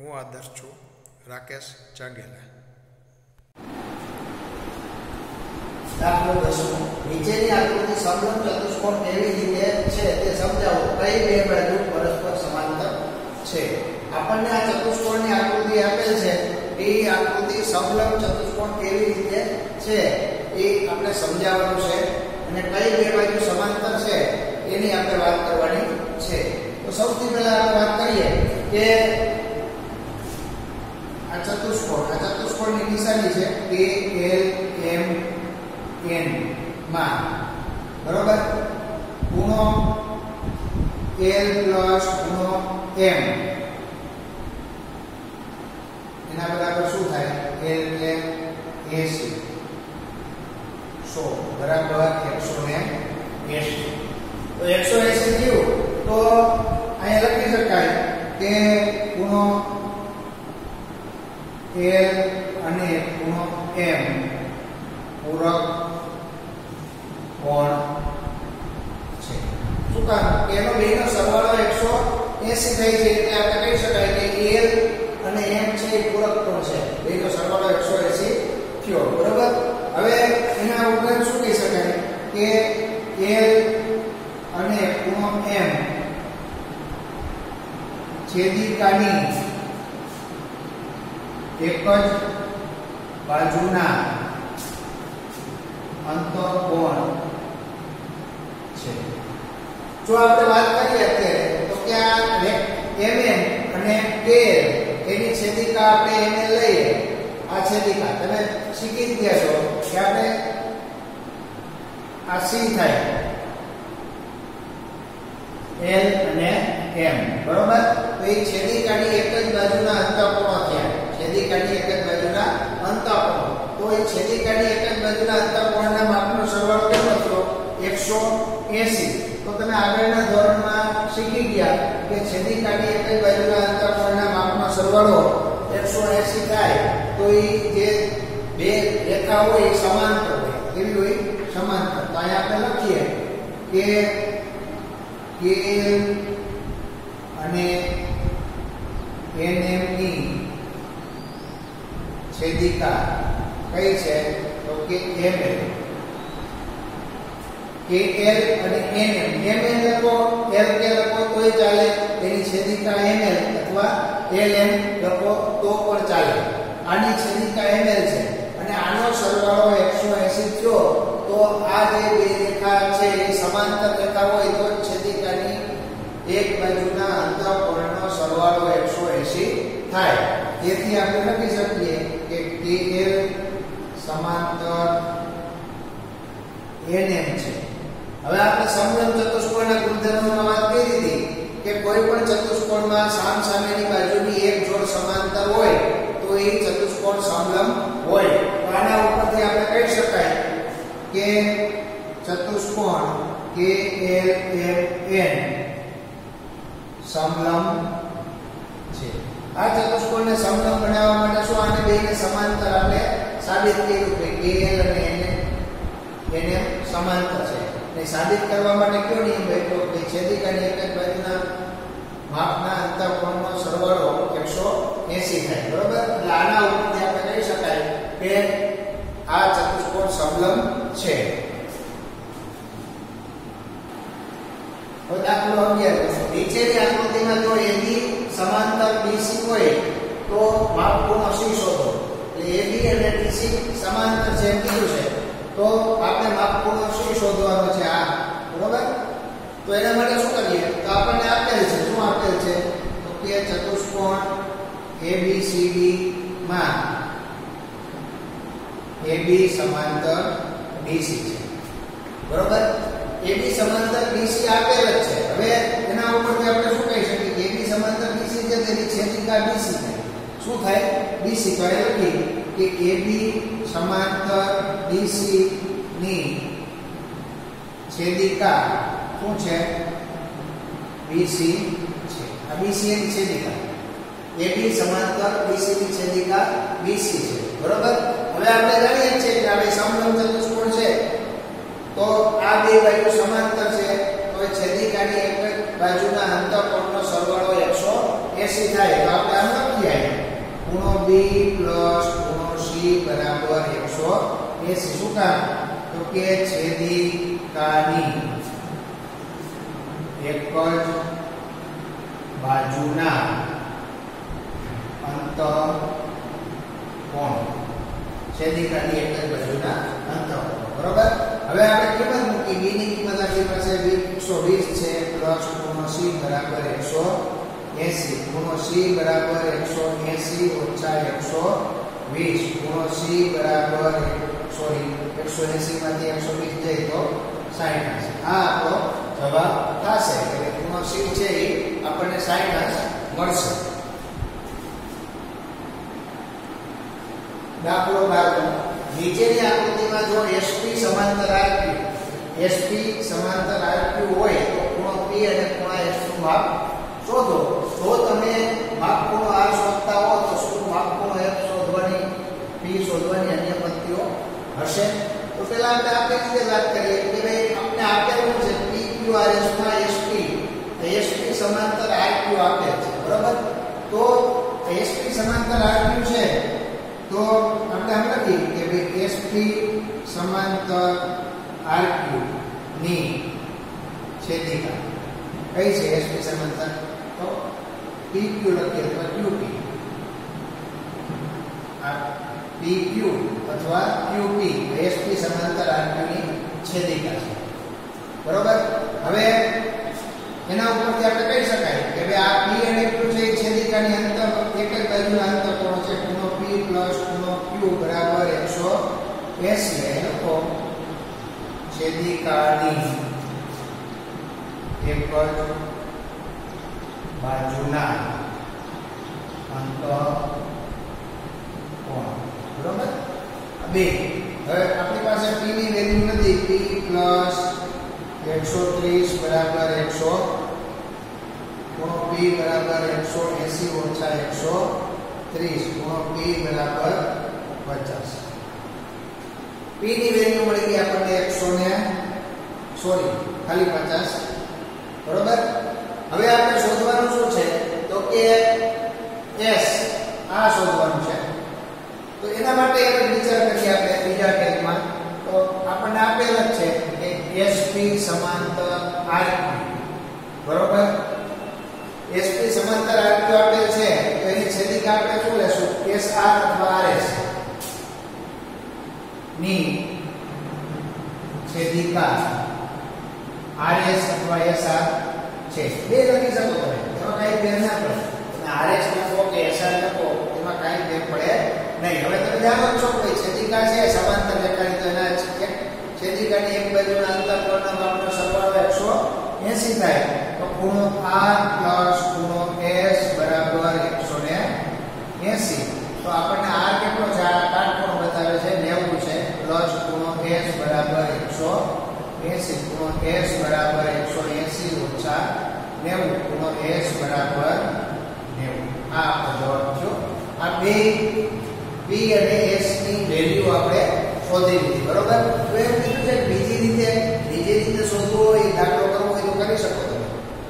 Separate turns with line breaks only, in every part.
હું આદર્શ છું, રાકેશ ચાંગેલા.
દાખલો દસમો. નીચેની આકૃતિ સમલંબ ચતુષ્કોણ કેવી રીતે છે તે સમજાવો. કઈ બે બાજુ પરસ્પર સમાંતર છે? આપણને આ ચતુષ્કોણની આકૃતિ આપેલ છે. એ આકૃતિ સમલંબ ચતુષ્કોણ કેવી રીતે છે એ આપણે સમજાવવાનું છે. અને કઈ બે બાજુ સમાંતર છે એની આપણે વાત કરવાની છે. તો સૌથી પહેલા આપણે વાત કરીએ કે આ ચતુષ્કોણ ચતુષ્કોણની નિશાની છે કે એલ એમ એનમાં. બરોબર? ગુણો એલ પ્લસ ગુણો એમ એના બરાબર શું થાય? એલ એટલે એસી સો. બરાબર એકસો ને એસી તો એકસો એસી થયું. તો અહીંયા લખી શકાય કે ગુણો એલ અને ખૂણો એમ. પૂરક કોણ છે? શું કામ? એનો બેનો સરવાળો 180 થાય છે એટલે આપણે કહી શકાય કે એલ અને એમ છે એ પૂરક કોણ છે? બેનો સરવાળો 180 થયો. બરોબર? હવે એના ઉપરાંત શું કહી શકાય? કે એલ અને ખૂણો એમ છેદિકાની એક જ બાજુના અંતઃકોણ છે. જો આપણે વાત કરીએ અત્યારે તો કે આ mm અને ટેલ એની છેદિકા આપણે ml લઈએ. આ છેદિકા, તમે શીખી ગયા છો કે આપણે આ c થાય. l અને m બરોબર? તો એ છેદિકાની એક જ બાજુના અંતઃકોણો થયા છેદિકાની એક જ બાજુના અંતઃકોણ તો કાઢી એક જ બાજુના અંતઃકોણના માપનો સરવાળો કેટલો થયો 180 તો તમે આગળના ધોરણમાં શીખી ગયા કે છેદિકાની એક જ બાજુના અંતરકોણના માપનો સરવાળો 180 થાય, તો એ જે બે રેખા હોય એ સમાંતર હોય. કેવી હોય? સમાંતર. તો અહીંયા આપણે લખીએ કે કે અને NM ની છેદિકા કઈ છે, તો કે એમએલ કે એલ અને NM ML લખો LK લખો, તોય ચાલે. એની છેદિકા ML અથવા LM લખો, તો પણ ચાલે. આની છેદિકા ML છે. અને આનો સરવાળો 180 થયો, તો આ જે બે રેખા છે, એ સમાંતર રેખા હોય, તો છેદિકાની એક બાજુના અંતઃકોણનો સરવાળો 180 થાય. તેથી આપણે લખી શકીએ કે KL સમાંતર NM છે. હવે આપણે સમલંબ ચતુષ્કોણના ગુણધર્મોમાં વાત કરી હતી કે કોઈ પણ ચતુષ્કોણમાં સામ સામેની બાજુની એક જોડ સમાંતર હોય તો એ ચતુષ્કોણ સમલંબ હોય. તો આના ઉપરથી આપણે કહી શકાય કે ચતુષ્કોણ KLMN સમલંબ છે. આ ચતુષ્કોણને સમલંબ બનાવવા માટે શું આને બેને સમાંતર આપણે સાબિત કર્યું કે અને NM એને સમાંતર છે. ને સાબિત કરવા માટે કયો નિયમ બેઠો કે છેદિકાની એક બાજુના માપના અંતઃકોણનો સરવાળો 180 થાય. બરોબર? એટલે આના ઉપરથી આપણે કહી શકાય કે આ ચતુષ્કોણ સમલંબ છે. હવે દાખલો 11 નીચેની આકૃતિમાં જો એની સમાંતર BC હોય, તો માપકોણ એટલે AB સમાંતર છે કીધું છે, તો આપણે માપખૂણો શું શોધવાનો છે? આ. બરોબર? તો એના માટે શું કરીએ? તો આપણને આપેલ છે, શું આપેલ છે? તો કે ચતુષ્કોણ ABCD માં AB સમાંતર BC છે. બરોબર? AB સમાંતર BC આપેલ જ છે. હવે એના ઉપરથી આપણે શું કહી શકીએ? AB સમાંતર BC છે, તેની છેદિકા BC થાય. શું થાય? BC તો એ લખી કે AB સમાંતર BC ની છેદિકા શું છે? BC છે. આ BC ની છેદિકા. AB સમાંતર BC ની છેદિકા BC છે. બરોબર? હવે આપણે જાણીએ છીએ કે આપણે સમલંબ ચતુષ્કોણ છે. તો આ બે બાજુ સમાંતર છે. તો એ છેદિકાની એક બાજુના અંતઃકોણનો સરવાળો 180 80 થાય. તો આપણે આમ લખી આવીએ? ખૂણો B ખૂણો બરાબર 180 શું કામ? તો કે છેદિકાની. એક જ બાજુના અંતઃકોણ. છેદિકાની એક જ બાજુના અંત બરોબર? હવે આપણે કિંમત મૂકી બી ની કિંમત આપણી પાસે 120 છે. પ્લસ ખૂણો બરાબર 180 ખૂણો c બરાબર 180 ઓછા 120 ખૂણો c બરાબર સોરી 180 માંથી 120 જાય તો 60 થશે આ આપણો જવાબ થશે એટલે ગુણો સી છે એ આપણને 60 મળશે દાખલો 12 નીચેની આકૃતિમાં જો એસપી સમાંતર આરપી એસપી સમાંતર આરપી હોય તો ખૂણો પી અને ખૂણા એસનું માપ શોધો જો તમે માપ ખૂણો R શોધતા હો તો શું માપ ખૂણો F શોધવાની P શોધવાની અન્ય પદ્ધતિઓ હશે તો પહેલા આપણે આપણે રીતે વાત કરીએ કે ભાઈ આપણે આપેલું છે PQRS માં SP SP સમાંતર RQ આપેલ છે બરાબર તો SP સમાંતર RQ છે તો આપણે આમ લખીએ કે ભાઈ SP સમાંતર RQ ની છેદિકા કઈ છે SP સમાંતર તો PQ લખીએ અથવા QP આ PQ અથવા QP SP સમાંતર RQ ની છેદિકા છે. બરોબર? હવે એના ઉપરથી આપણે કહી શકાય કે ભાઈ આ P અને Q છે એ છેદિકાની અંતર, એક જ બાજુનો અંતર કોણ છે? ખૂણો P ખૂણો Q બરાબર 180 એ લખો છેદિકાની એક જ બાજુના અંતરકોણ બરોબર? બે. હવે આપણી પાસે P ની વેલ્યુ નથી. P 130 બરાબર 100 ગુણો P બરાબર 180 ઓછા 130 ગુણો P બરાબર 50 P ની વેલ્યુ મળી ગઈ આપણને 100 ને, સોરી, ખાલી 50 બરોબર? હવે આપણે શોધવાનું શું છે? તો કે S આ શોધવાનું છે. તો એના માટે એક વિચાર કરીએ આપણે બીજા ટેગમાં. તો આપણને આપેલ જ છે કે SP સમાંતર RQ બરોબર? SP સમાંતર RQ આપેલ છે. તો એની છેદિકા આપણે શું લેશું? SR અથવા RS ની છેદિકા RS અથવા SR છે. બે લખી શકો તમે. એમાં કઈ ફેર ના પડે. RS લખો કે SR લખો, એમાં કઈ ફેર પડે નહીં, હવે તમે જાણો છો. કે છેદિકા છે, સમાંતર રેખાની તો એના છે. છેદિકાની એક બાજુના અંતરકોણના માપનો સરવાળો 180 થાય. તો ખૂણો R ખૂણો બરાબર 180 તો આપણને R કેટલો છે આ કાટકોણ બતાવે છે? 90 છે. પ્લસ ખૂણો S બરાબર 180 ખૂણો S બરાબર 180 ઓછા 90 ખૂણો બરાબર 90 આ આપણો જવાબ થયો. આ બે P અને S ની વેલ્યુ આપણે શોધી લીધી બરોબર? તો એમ કીધું છે બીજી રીતે બીજી રીતે શોધવો હોય દાખલો કરવો હોય તો કરી શકો તમે.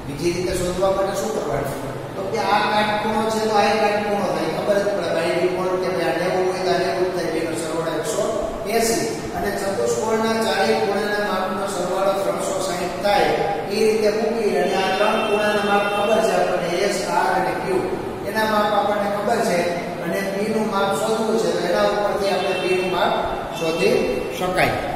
બીજી રીતે શોધવા માટે શું કરવાનું? તો કે આ કાટખૂણો છે તો આ કાટખૂણો થાય. ખબર જ પડે બાય ડિફોલ્ટ કે ભાઈ, આ 90 હોય તો આ 90 થાય. બેનો સરવાળો 180 અને ચતુષ્કોણના ચારે ખૂણાના માપનો સરવાળો 360 થાય. એ રીતે મૂકી અને આ ત્રણ ખૂણાના માપ ખબર છે આપણને એસ આર અને ક્યુ એના માપ આપણને ખબર છે. અને P નું માપ શોધવું છે તો